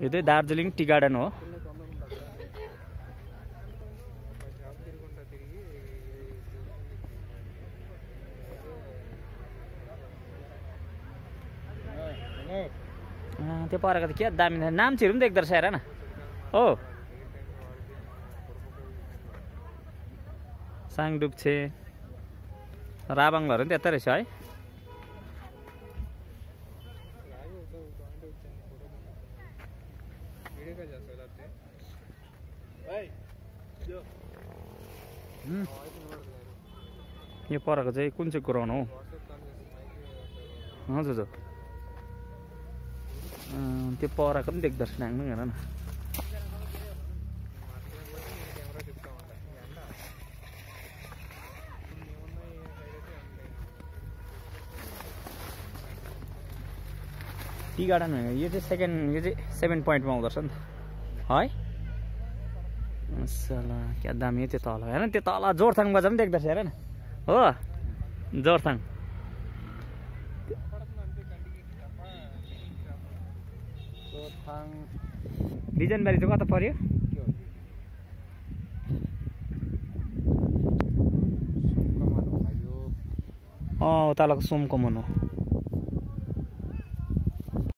यो चाहिँ Darjeeling tea garden हो त्यो परेको त के दामी। नाम्चीहरू पनि देख्दो रहेछ हेर न हो साङडुप्छे राबाङहरू पनि त्यतै रहेछ है हुँ। यो परेको चाहिँ कुन चाहिँ ग्राउन्ड हो? हजुर हजुर त्यो परेको पनि देख्दो रहेछ हेर न। टी गार्डन होइन यो चाहिँ सेकेन्ड यो चाहिँ सेभेन पोइन्टमा आउँदो रहेछ नि त। है? मसला क्या दामी त्यो तल हेर न त्यो तल जोरथाङ बजार पनि देख्दो रहेछ हेर न। हो? जोरथाङ। बिजनबारी चाहिँ कता पर्यो? अँ उताको सोमकमान हो